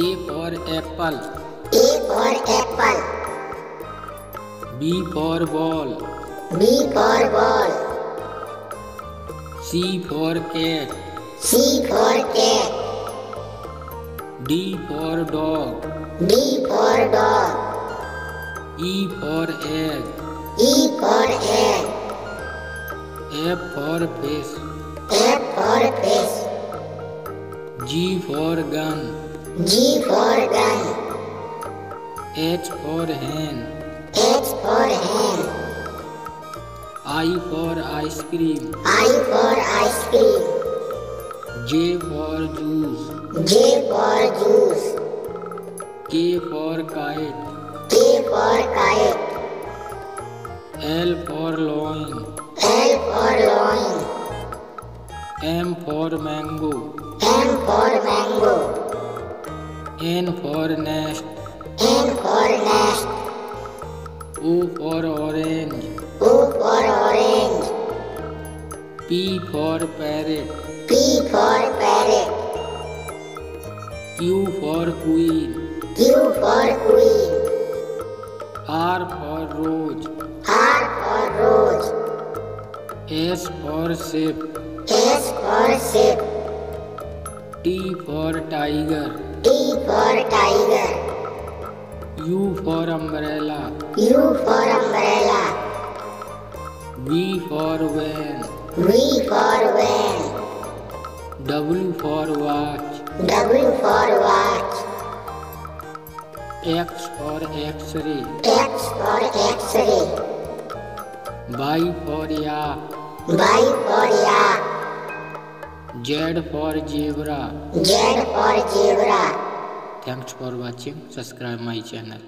A for apple. A for apple. B for ball. B for ball. C for cat. C for cat. D for dog. D for dog. E for egg. E for egg. F for fish. F for fish. G for gun. G for gun. H for hen. H for hen. I for ice cream. I for ice cream. J for juice. J for juice. K for kite. K for kite. L for loin. L for loin. M for mango. N for nest. N for nest. O for orange. O for orange. P for parrot. P for parrot. Q for queen. Q for queen. R for rose. R for rose. S for ship. S for ship. T for tiger. T for tiger. U for umbrella. U for umbrella. V for van. V for van. W for watch. W for watch. X for X-ray. X for X-ray. Y for yak. Y for yak. Z for zebra. Z for zebra. Thanks for watching. Subscribe my channel.